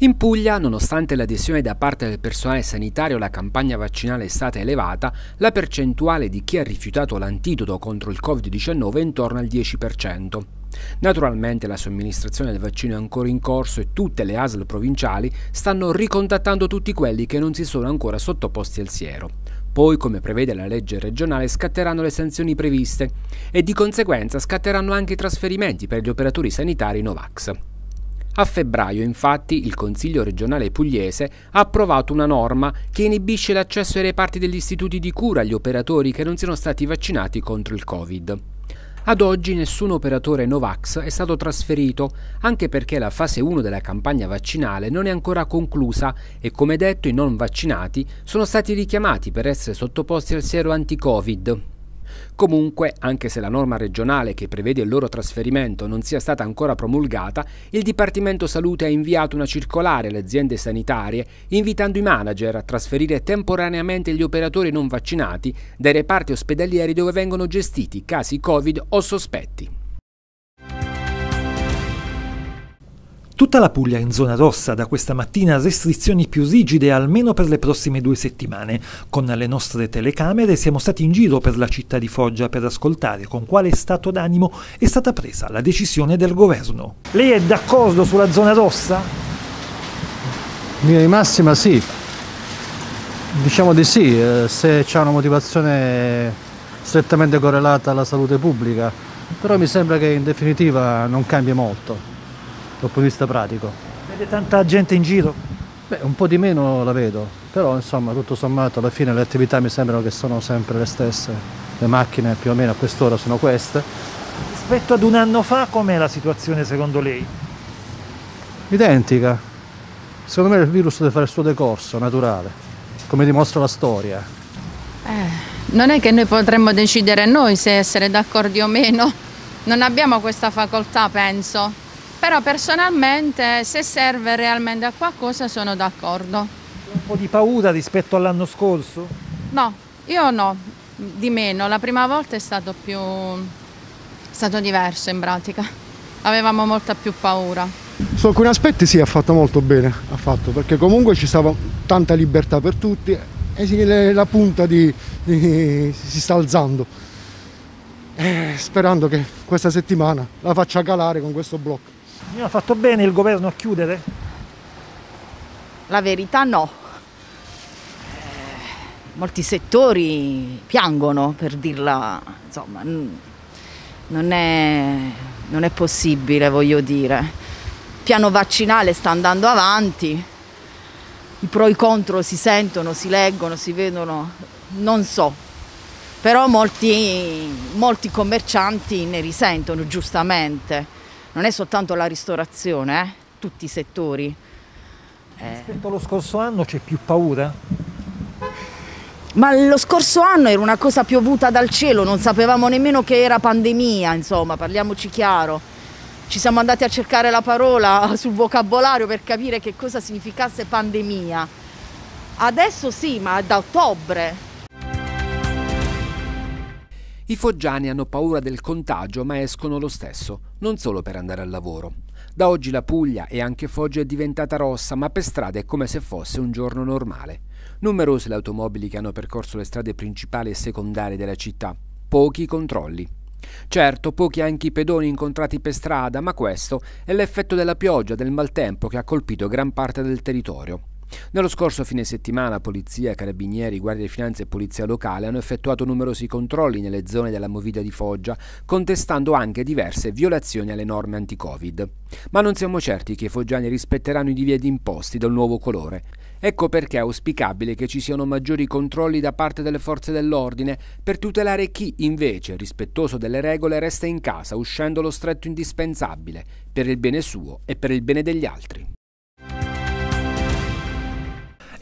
In Puglia, nonostante l'adesione da parte del personale sanitario alla campagna vaccinale è stata elevata, la percentuale di chi ha rifiutato l'antidoto contro il Covid-19 è intorno al 10%. Naturalmente la somministrazione del vaccino è ancora in corso e tutte le ASL provinciali stanno ricontattando tutti quelli che non si sono ancora sottoposti al siero. Poi, come prevede la legge regionale, scatteranno le sanzioni previste e di conseguenza scatteranno anche i trasferimenti per gli operatori sanitari Novax. A febbraio, infatti, il Consiglio regionale pugliese ha approvato una norma che inibisce l'accesso ai reparti degli istituti di cura agli operatori che non siano stati vaccinati contro il Covid. Ad oggi nessun operatore Novax è stato trasferito, anche perché la fase 1 della campagna vaccinale non è ancora conclusa e come detto i non vaccinati sono stati richiamati per essere sottoposti al siero anti-Covid. Comunque, anche se la norma regionale che prevede il loro trasferimento non sia stata ancora promulgata, il Dipartimento Salute ha inviato una circolare alle aziende sanitarie invitando i manager a trasferire temporaneamente gli operatori non vaccinati dai reparti ospedalieri dove vengono gestiti casi Covid o sospetti. Tutta la Puglia è in zona rossa, da questa mattina restrizioni più rigide almeno per le prossime due settimane. Con le nostre telecamere siamo stati in giro per la città di Foggia per ascoltare con quale stato d'animo è stata presa la decisione del governo. Lei è d'accordo sulla zona rossa? In linea di massima sì, diciamo di sì, eh, se c'è una motivazione strettamente correlata alla salute pubblica, però mi sembra che in definitiva non cambia molto dal punto di vista pratico. Vede tanta gente in giro? Beh, un po' di meno la vedo, però insomma tutto sommato alla fine le attività mi sembrano che sono sempre le stesse, le macchine più o meno a quest'ora sono queste. Rispetto ad un anno fa com'è la situazione secondo lei? Identica. Secondo me il virus deve fare il suo decorso naturale, come dimostra la storia. Eh, non è che noi potremmo decidere noi se essere d'accordo o meno, non abbiamo questa facoltà penso. Però personalmente se serve realmente a qualcosa sono d'accordo. Un po' di paura rispetto all'anno scorso? No, io no, di meno. La prima volta è stato più è stato diverso in pratica. Avevamo molta più paura. Su alcuni aspetti sì, ha fatto molto bene, ha fatto, perché comunque ci stava tanta libertà per tutti e la punta di, di, si sta alzando. Eh, sperando che questa settimana la faccia calare con questo blocco. Ha fatto bene il governo a chiudere? La verità no. Eh, molti settori piangono per dirla, insomma, non è, non è possibile, voglio dire. Il piano vaccinale sta andando avanti, i pro e i contro si sentono, si leggono, si vedono, non so, però molti, molti commercianti ne risentono giustamente non è soltanto la ristorazione, eh? tutti i settori. Eh. Rispetto allo scorso anno c'è più paura? Ma lo scorso anno era una cosa piovuta dal cielo, non sapevamo nemmeno che era pandemia, insomma, parliamoci chiaro. Ci siamo andati a cercare la parola sul vocabolario per capire che cosa significasse pandemia. Adesso sì, ma da ottobre. I foggiani hanno paura del contagio ma escono lo stesso, non solo per andare al lavoro. Da oggi la Puglia e anche Foggia è diventata rossa, ma per strada è come se fosse un giorno normale. Numerose le automobili che hanno percorso le strade principali e secondarie della città, pochi i controlli. Certo, pochi anche i pedoni incontrati per strada, ma questo è l'effetto della pioggia, del maltempo che ha colpito gran parte del territorio. Nello scorso fine settimana polizia, carabinieri, guardia di finanza e polizia locale hanno effettuato numerosi controlli nelle zone della Movida di Foggia, contestando anche diverse violazioni alle norme anti-Covid. Ma non siamo certi che i foggiani rispetteranno i divieti imposti dal nuovo colore. Ecco perché è auspicabile che ci siano maggiori controlli da parte delle forze dell'ordine per tutelare chi invece, rispettoso delle regole, resta in casa uscendo lo stretto indispensabile per il bene suo e per il bene degli altri.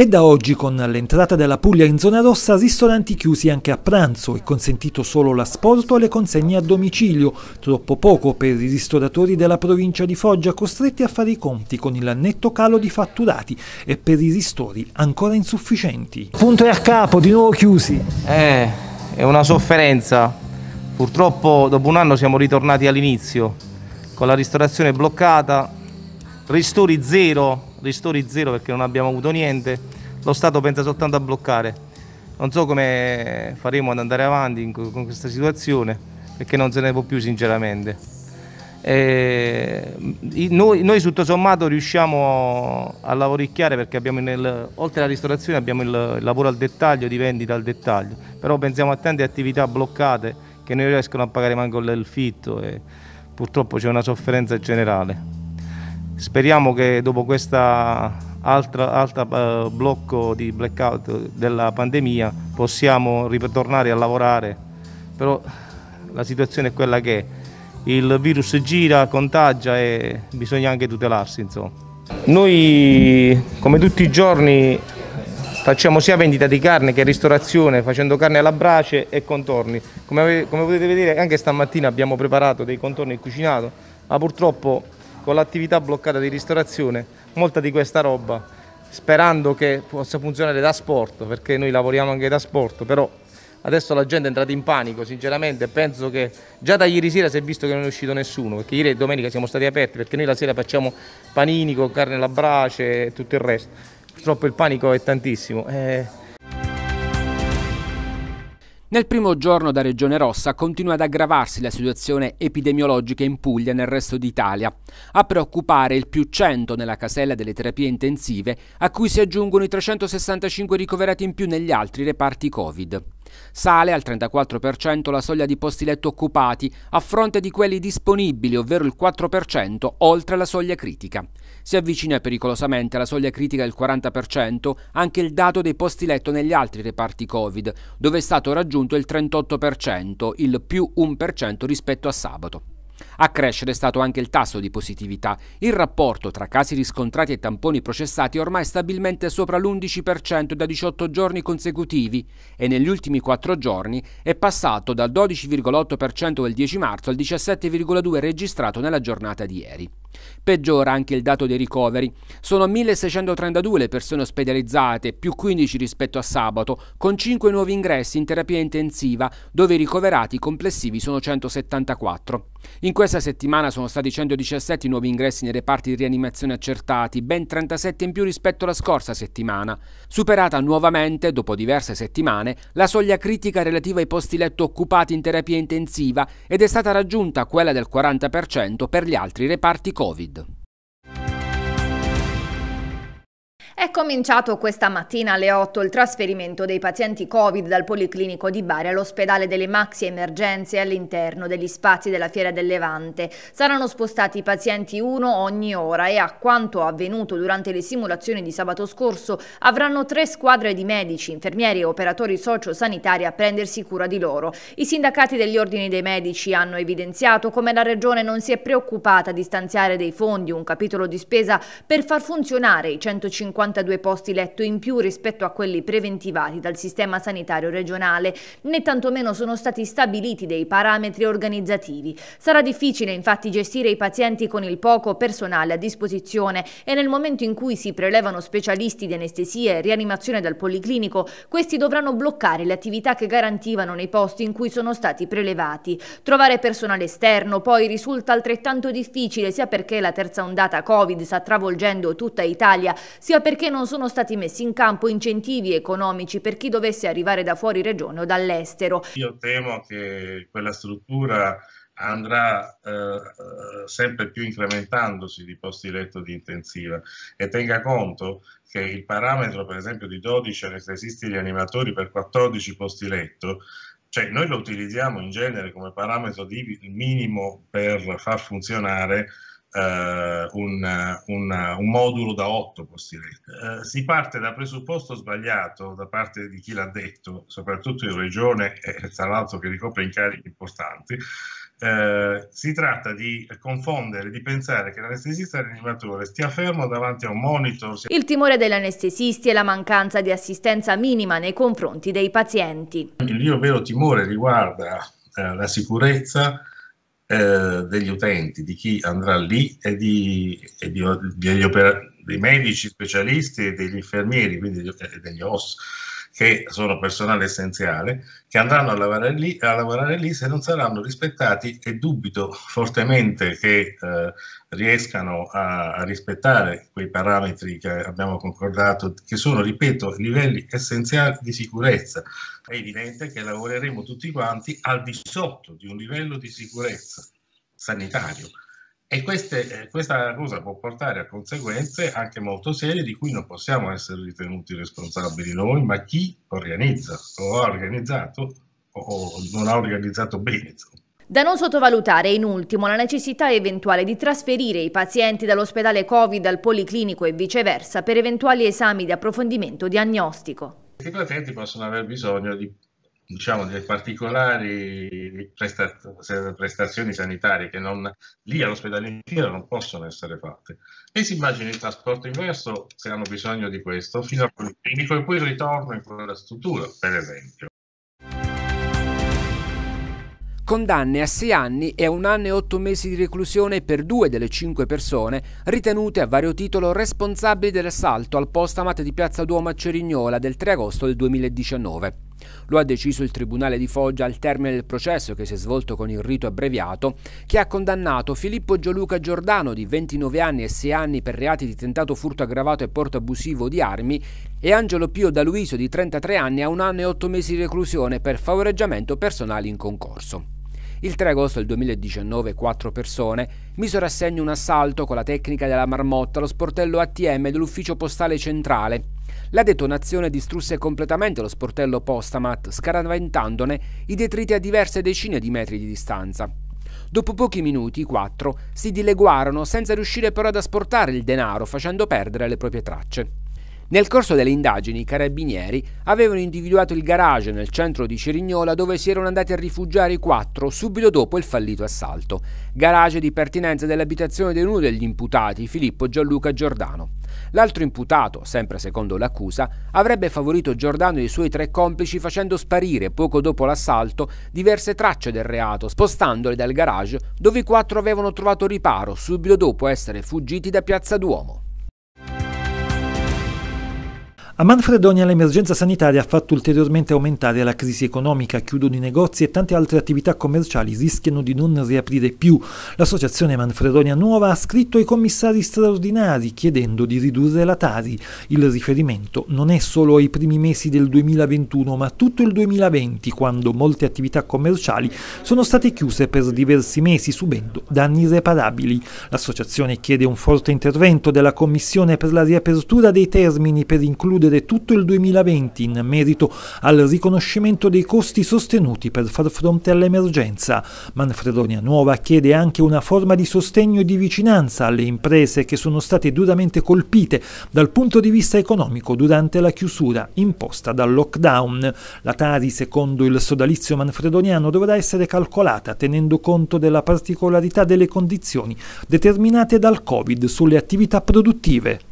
E da oggi, con l'entrata della Puglia in zona rossa, ristoranti chiusi anche a pranzo e consentito solo l'asporto e le consegne a domicilio, troppo poco per i ristoratori della provincia di Foggia costretti a fare i conti con il netto calo di fatturati e per i ristori ancora insufficienti. Punto e a capo, di nuovo chiusi. Eh, è una sofferenza. Purtroppo dopo un anno siamo ritornati all'inizio, con la ristorazione bloccata ristori zero, ristori zero perché non abbiamo avuto niente, lo Stato pensa soltanto a bloccare. Non so come faremo ad andare avanti con questa situazione perché non se ne può più sinceramente. Noi, noi, tutto sommato riusciamo a lavoricchiare perché abbiamo nel, oltre alla ristorazione abbiamo il, il, lavoro al dettaglio, di vendita al dettaglio, però pensiamo a tante attività bloccate che non riescono a pagare manco il fitto e purtroppo c'è una sofferenza generale. Speriamo che dopo questo altro uh, blocco di blackout della pandemia possiamo ritornare a lavorare, però la situazione è quella che è il virus gira, contagia e bisogna anche tutelarsi. Insomma. Noi come tutti i giorni facciamo sia vendita di carne che ristorazione facendo carne alla brace e contorni. Come, come potete vedere anche stamattina abbiamo preparato dei contorni e cucinato, ma purtroppo con l'attività bloccata di ristorazione molta di questa roba sperando che possa funzionare da sport perché noi lavoriamo anche da sport però Adesso la gente è entrata in panico, sinceramente, penso che già da ieri sera si è visto che non è uscito nessuno, perché ieri e domenica siamo stati aperti, perché noi la sera facciamo panini con carne alla brace e tutto il resto. Purtroppo il panico è tantissimo. Eh... Nel primo giorno da Regione Rossa continua ad aggravarsi la situazione epidemiologica in Puglia e nel resto d'Italia. A preoccupare il più 100 nella casella delle terapie intensive, a cui si aggiungono i 365 ricoverati in più negli altri reparti Covid. Sale al 34% la soglia di posti letto occupati a fronte di quelli disponibili, ovvero il 4% oltre la soglia critica. Si avvicina pericolosamente alla soglia critica del 40% anche il dato dei posti letto negli altri reparti Covid, dove è stato raggiunto il 38%, il più 1% rispetto a sabato. A crescere è stato anche il tasso di positività. Il rapporto tra casi riscontrati e tamponi processati è ormai stabilmente sopra l'11% da 18 giorni consecutivi e negli ultimi 4 giorni è passato dal 12,8% del 10 marzo al 17,2% registrato nella giornata di ieri. Peggiora anche il dato dei ricoveri. Sono 1632 le persone ospedalizzate, più 15 rispetto a sabato, con 5 nuovi ingressi in terapia intensiva, dove i ricoverati complessivi sono 174. In questa settimana sono stati 117 nuovi ingressi nei reparti di rianimazione accertati, ben 37 in più rispetto alla scorsa settimana. Superata nuovamente, dopo diverse settimane, la soglia critica relativa ai posti letto occupati in terapia intensiva ed è stata raggiunta quella del 40% per gli altri reparti Covid. È cominciato questa mattina alle 8 il trasferimento dei pazienti Covid dal Policlinico di Bari all'ospedale delle maxi emergenze all'interno degli spazi della Fiera del Levante. Saranno spostati i pazienti uno ogni ora e a quanto avvenuto durante le simulazioni di sabato scorso avranno tre squadre di medici, infermieri e operatori sociosanitari a prendersi cura di loro. I sindacati degli ordini dei medici hanno evidenziato come la Regione non si è preoccupata di stanziare dei fondi, un capitolo di spesa per far funzionare i 150 52 posti letto in più rispetto a quelli preventivati dal sistema sanitario regionale, né tantomeno sono stati stabiliti dei parametri organizzativi. Sarà difficile infatti gestire i pazienti con il poco personale a disposizione e nel momento in cui si prelevano specialisti di anestesia e rianimazione dal policlinico, questi dovranno bloccare le attività che garantivano nei posti in cui sono stati prelevati. Trovare personale esterno poi risulta altrettanto difficile sia perché la terza ondata Covid sta travolgendo tutta Italia, sia perché perché non sono stati messi in campo incentivi economici per chi dovesse arrivare da fuori regione o dall'estero. Io temo che quella struttura andrà eh, eh, sempre più incrementandosi di posti letto di intensiva e tenga conto che il parametro per esempio di 12 anestesisti rianimatori per 14 posti letto cioè noi lo utilizziamo in genere come parametro di minimo per far funzionare Uh, un, un, un, modulo da 8 posti letto. Uh, si parte da presupposto sbagliato da parte di chi l'ha detto, soprattutto in regione e tra l'altro che ricopre incarichi importanti. Uh, si tratta di confondere, di pensare che l'anestesista rianimatore stia fermo davanti a un monitor. Il timore degli anestesisti è la mancanza di assistenza minima nei confronti dei pazienti. Il mio vero timore riguarda la sicurezza eh, degli utenti, di chi andrà lì e, di, e di, degli opera, dei medici specialisti e degli infermieri, quindi degli, degli OS che sono personale essenziale, che andranno a lavorare lì, a lavorare lì se non saranno rispettati e dubito fortemente che eh, riescano a, a, rispettare quei parametri che abbiamo concordato, che sono, ripeto, livelli essenziali di sicurezza. È evidente che lavoreremo tutti quanti al di sotto di un livello di sicurezza sanitario e queste, questa cosa può portare a conseguenze anche molto serie di cui non possiamo essere ritenuti responsabili noi, ma chi organizza o ha organizzato o non ha organizzato bene. Da non sottovalutare in ultimo la necessità eventuale di trasferire i pazienti dall'ospedale Covid al policlinico e viceversa per eventuali esami di approfondimento diagnostico. I pazienti possono aver bisogno di diciamo, delle particolari prestazioni sanitarie che non, lì all'ospedale in Fiera non possono essere fatte. E si immagina il trasporto inverso se hanno bisogno di questo fino al policlinico e poi il ritorno in quella struttura, per esempio. Condanne a sei anni e a un anno e otto mesi di reclusione per due delle cinque persone ritenute a vario titolo responsabili dell'assalto al postamat di Piazza Duomo a Cerignola del 3 agosto del 2019. Lo ha deciso il Tribunale di Foggia al termine del processo che si è svolto con il rito abbreviato, che ha condannato Filippo Gioluca Giordano di 29 anni e 6 anni per reati di tentato furto aggravato e porto abusivo di armi e Angelo Pio da Luiso di 33 anni a un anno e 8 mesi di reclusione per favoreggiamento personale in concorso. Il 3 agosto del 2019 quattro persone misero a segno un assalto con la tecnica della marmotta allo sportello ATM dell'ufficio postale centrale. La detonazione distrusse completamente lo sportello Postamat, scaraventandone i detriti a diverse decine di metri di distanza. Dopo pochi minuti i quattro si dileguarono senza riuscire però ad asportare il denaro, facendo perdere le proprie tracce. Nel corso delle indagini i carabinieri avevano individuato il garage nel centro di Cerignola dove si erano andati a rifugiare i quattro subito dopo il fallito assalto, garage di pertinenza dell'abitazione di uno degli imputati, Filippo Gianluca Giordano. L'altro imputato, sempre secondo l'accusa, avrebbe favorito Giordano e i suoi tre complici facendo sparire poco dopo l'assalto diverse tracce del reato, spostandole dal garage dove i quattro avevano trovato riparo subito dopo essere fuggiti da Piazza Duomo. A Manfredonia l'emergenza sanitaria ha fatto ulteriormente aumentare la crisi economica, chiudono i negozi e tante altre attività commerciali rischiano di non riaprire più. L'associazione Manfredonia Nuova ha scritto ai commissari straordinari chiedendo di ridurre la Tari. Il riferimento non è solo ai primi mesi del 2021 ma tutto il 2020 quando molte attività commerciali sono state chiuse per diversi mesi subendo danni irreparabili. L'associazione chiede un forte intervento della Commissione per la riapertura dei termini per includere concludere tutto il 2020 in merito al riconoscimento dei costi sostenuti per far fronte all'emergenza. Manfredonia Nuova chiede anche una forma di sostegno e di vicinanza alle imprese che sono state duramente colpite dal punto di vista economico durante la chiusura imposta dal lockdown. La Tari, secondo il sodalizio manfredoniano, dovrà essere calcolata tenendo conto della particolarità delle condizioni determinate dal Covid sulle attività produttive.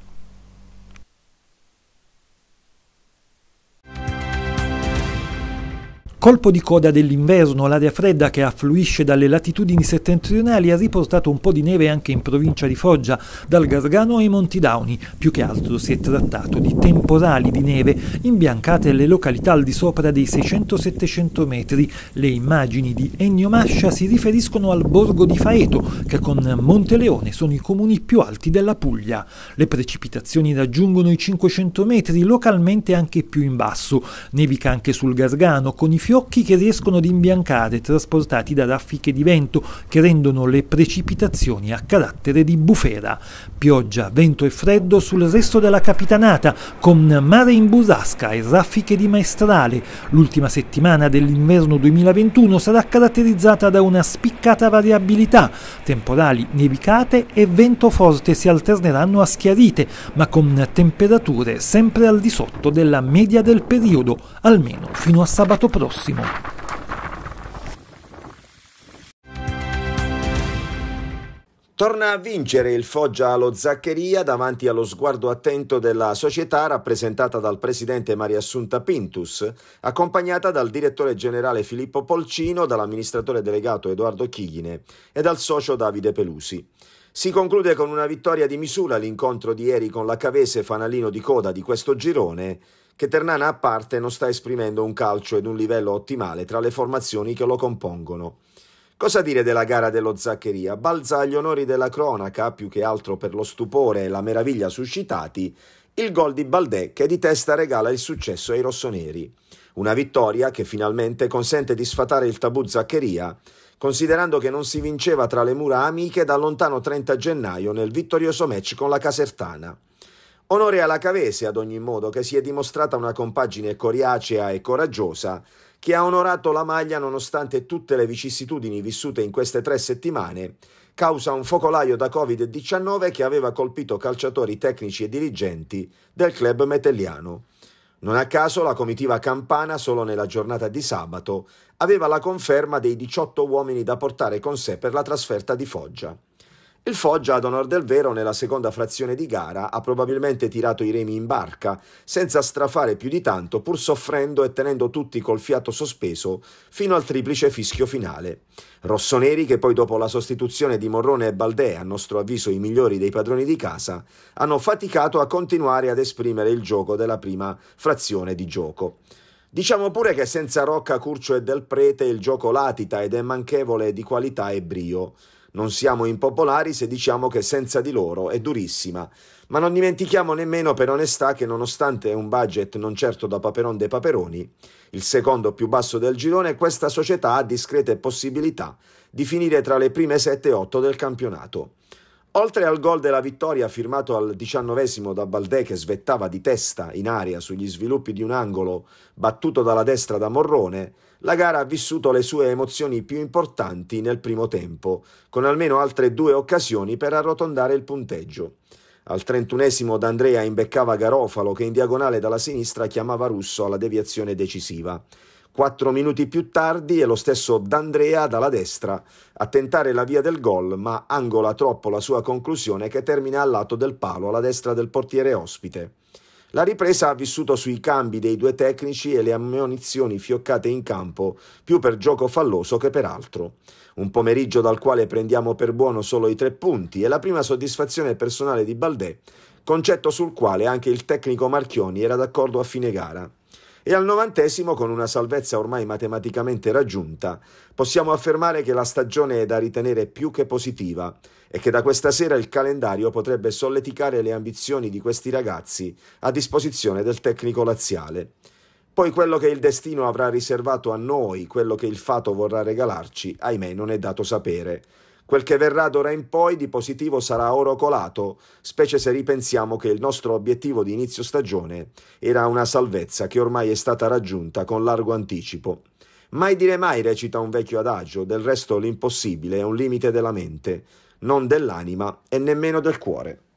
Colpo di coda dell'inverno, l'aria fredda che affluisce dalle latitudini settentrionali ha riportato un po' di neve anche in provincia di Foggia, dal Gargano ai Monti Dauni. Più che altro si è trattato di temporali di neve imbiancate alle località al di sopra dei 600-700 metri. Le immagini di Ennio Mascia si riferiscono al borgo di Faeto, che con Monteleone sono i comuni più alti della Puglia. Le precipitazioni raggiungono i 500 metri, localmente anche più in basso. Nevica anche sul Gargano, con i fiocchi che riescono ad imbiancare trasportati da raffiche di vento che rendono le precipitazioni a carattere di bufera. Pioggia, vento e freddo sul resto della capitanata, con mare in busasca e raffiche di maestrale. L'ultima settimana dell'inverno 2021 sarà caratterizzata da una spiccata variabilità. Temporali, nevicate e vento forte si alterneranno a schiarite, ma con temperature sempre al di sotto della media del periodo, almeno fino a sabato prossimo prossimo. Torna a vincere il Foggia allo Zaccheria davanti allo sguardo attento della società rappresentata dal presidente Maria Assunta Pintus, accompagnata dal direttore generale Filippo Polcino, dall'amministratore delegato Edoardo Chighine e dal socio Davide Pelusi. Si conclude con una vittoria di misura l'incontro di ieri con la Cavese fanalino di coda di questo girone che Ternana a parte non sta esprimendo un calcio ad un livello ottimale tra le formazioni che lo compongono. Cosa dire della gara dello Zaccheria? Balza agli onori della cronaca, più che altro per lo stupore e la meraviglia suscitati, il gol di Baldè che di testa regala il successo ai rossoneri. Una vittoria che finalmente consente di sfatare il tabù Zaccheria, considerando che non si vinceva tra le mura amiche dal lontano 30 gennaio nel vittorioso match con la Casertana. Onore alla Cavese, ad ogni modo, che si è dimostrata una compagine coriacea e coraggiosa, che ha onorato la maglia nonostante tutte le vicissitudini vissute in queste tre settimane, causa un focolaio da Covid-19 che aveva colpito calciatori tecnici e dirigenti del club metelliano. Non a caso la comitiva campana, solo nella giornata di sabato, aveva la conferma dei 18 uomini da portare con sé per la trasferta di Foggia. Il Foggia, ad onor del vero, nella seconda frazione di gara ha probabilmente tirato i remi in barca, senza strafare più di tanto, pur soffrendo e tenendo tutti col fiato sospeso fino al triplice fischio finale. Rossoneri, che poi dopo la sostituzione di Morrone e Baldè, a nostro avviso i migliori dei padroni di casa, hanno faticato a continuare ad esprimere il gioco della prima frazione di gioco. Diciamo pure che senza Rocca, Curcio e Del Prete il gioco latita ed è manchevole di qualità e brio. Non siamo impopolari se diciamo che senza di loro è durissima, ma non dimentichiamo nemmeno per onestà che nonostante un budget non certo da Paperon dei Paperoni, il secondo più basso del girone, questa società ha discrete possibilità di finire tra le prime 7 e 8 del campionato. Oltre al gol della vittoria firmato al diciannovesimo da Baldè che svettava di testa in aria sugli sviluppi di un angolo battuto dalla destra da Morrone, la gara ha vissuto le sue emozioni più importanti nel primo tempo, con almeno altre due occasioni per arrotondare il punteggio. Al trentunesimo D'Andrea imbeccava Garofalo che in diagonale dalla sinistra chiamava Russo alla deviazione decisiva. Quattro minuti più tardi è lo stesso D'Andrea dalla destra a tentare la via del gol, ma angola troppo la sua conclusione che termina al lato del palo alla destra del portiere ospite. La ripresa ha vissuto sui cambi dei due tecnici e le ammonizioni fioccate in campo, più per gioco falloso che per altro. Un pomeriggio dal quale prendiamo per buono solo i tre punti e la prima soddisfazione personale di Baldè, concetto sul quale anche il tecnico Marchioni era d'accordo a fine gara e al novantesimo, con una salvezza ormai matematicamente raggiunta, possiamo affermare che la stagione è da ritenere più che positiva e che da questa sera il calendario potrebbe solleticare le ambizioni di questi ragazzi a disposizione del tecnico laziale. Poi quello che il destino avrà riservato a noi, quello che il fato vorrà regalarci, ahimè non è dato sapere. Quel che verrà d'ora in poi di positivo sarà oro colato, specie se ripensiamo che il nostro obiettivo di inizio stagione era una salvezza che ormai è stata raggiunta con largo anticipo. Mai dire mai, recita un vecchio adagio, del resto l'impossibile è un limite della mente, non dell'anima e nemmeno del cuore.